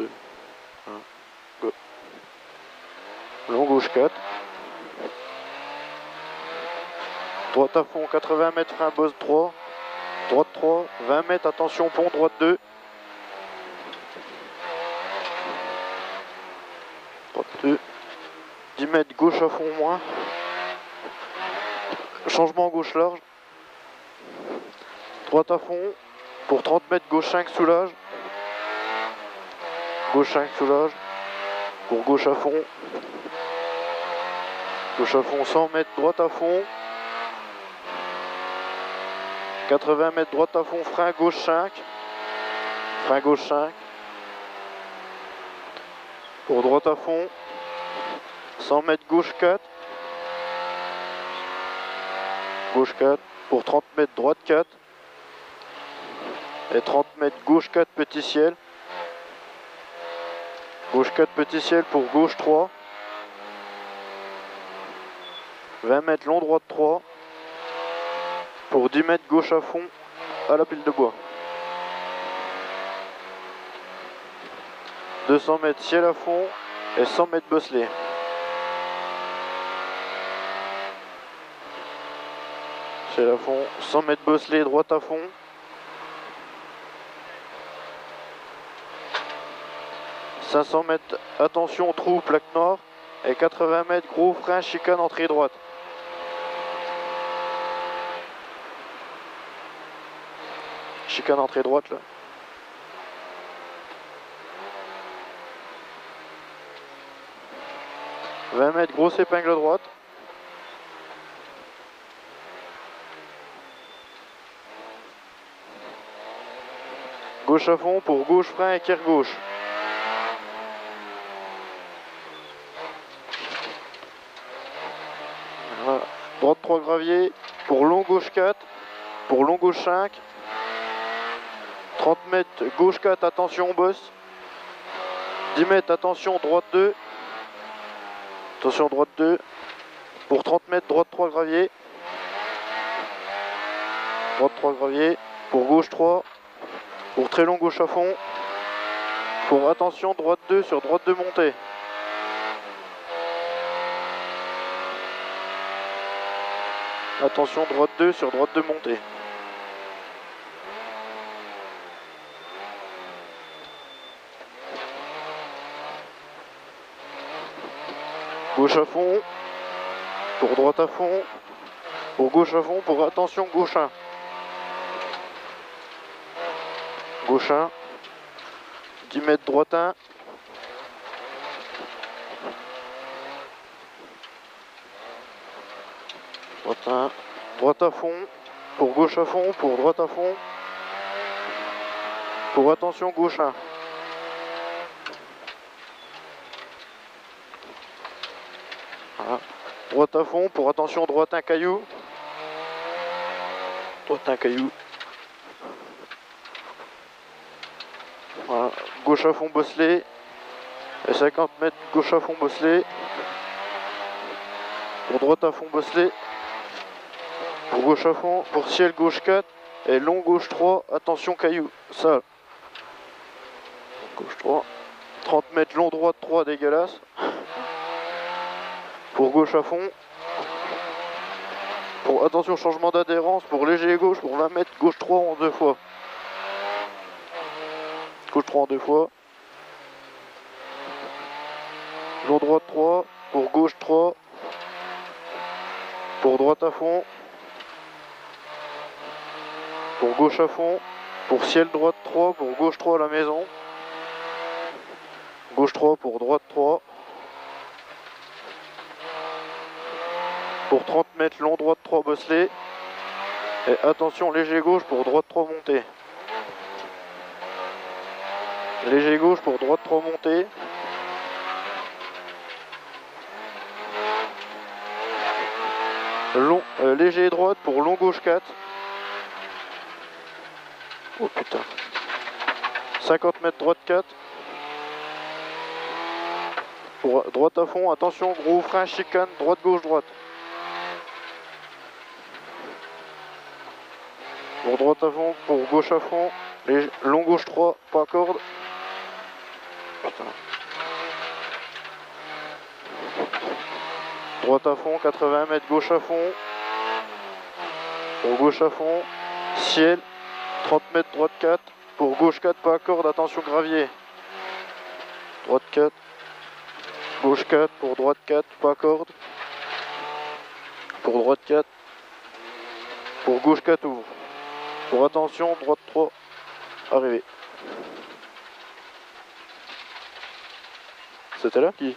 2, 1, go. Long gauche 4. Droite à fond, 80 mètres, frein bosse 3. Droite 3, 20 mètres, attention pont, droite 2. Droite 2. 10 mètres, gauche à fond moins. Changement gauche large. Droite à fond. Pour 30 mètres, gauche 5, soulage. Gauche 5, soulage. Pour gauche à fond. Gauche à fond, 100 mètres, droite à fond. 80 mètres, droite à fond, frein gauche 5. Frein gauche 5. Pour droite à fond. 100 mètres, gauche 4. Gauche 4. Pour 30 mètres, droite 4. Et 30 mètres, gauche 4, petit ciel. Gauche 4, petit ciel pour gauche 3. 20 mètres, long droite 3. Pour 10 mètres, gauche à fond, à la pile de bois. 200 mètres, ciel à fond et 100 mètres bosselé. Ciel à fond, 100 mètres bosselé, droite à fond. « 500 mètres, attention, trou, plaque noire. Et 80 mètres, gros frein, chicane, entrée droite. Chicane, entrée droite, là. « 20 mètres, grosse épingle droite. Gauche à fond pour gauche frein équerre gauche. Voilà. Droite 3 gravier pour long gauche 4, pour long gauche 5. 30 mètres gauche 4, attention on bosse. 10 mètres, attention droite 2. Attention droite 2. Pour 30 mètres, droite 3 gravier. Droite 3 gravier. Pour gauche 3. Pour très long gauche à fond. Pour attention droite 2 sur droite 2 montée. Attention droite 2 sur droite 2 montée. Gauche à fond. Pour droite à fond. Pour gauche à fond. Pour attention gauche 1. Gauche 1. 10 mètres droite 1. Droite 1. Droite à fond. Pour gauche à fond. Pour droite à fond. Pour attention gauche 1. Voilà. Droite à fond. Pour attention droite un caillou. Droite un caillou. Gauche à fond bosselé. Et 50 mètres gauche à fond bosselé. Pour droite à fond bosselé. Pour gauche à fond. Pour ciel gauche 4. Et long gauche 3. Attention caillou. Ça. Gauche 3. 30 mètres long droite 3 dégueulasse. Pour gauche à fond. Pour attention changement d'adhérence. Pour léger gauche. Pour 20 mètres gauche 3 en deux fois. Gauche 3 en deux fois. Long droite 3. Pour gauche 3. Pour droite à fond. Pour gauche à fond. Pour ciel droite 3. Pour gauche 3 à la maison. Gauche 3 pour droite 3. Pour 30 mètres, long droite 3 bosselé. Et attention, léger gauche pour droite 3 montée. Léger gauche pour droite 3 montée. Euh, léger droite pour long gauche 4. Oh putain. 50 mètres droite 4. Pour droite à fond, attention, gros frein, chicane, droite, gauche, droite. Pour droite à fond, pour gauche à fond, long gauche 3, pas corde. Droite à fond, 80 mètres, gauche à fond. Pour gauche à fond. Ciel, 30 mètres, droite 4. Pour gauche 4, pas à corde, attention gravier. Droite 4. Gauche 4, pour droite 4, pas à corde. Pour droite 4. Pour gauche 4, ouvre. Pour attention, droite 3, arrivé. C'était là? Qui?